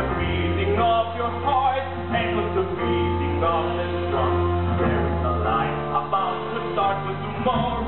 the beating of your heart, and with the beating of the drum. There is a life about to start with tomorrow.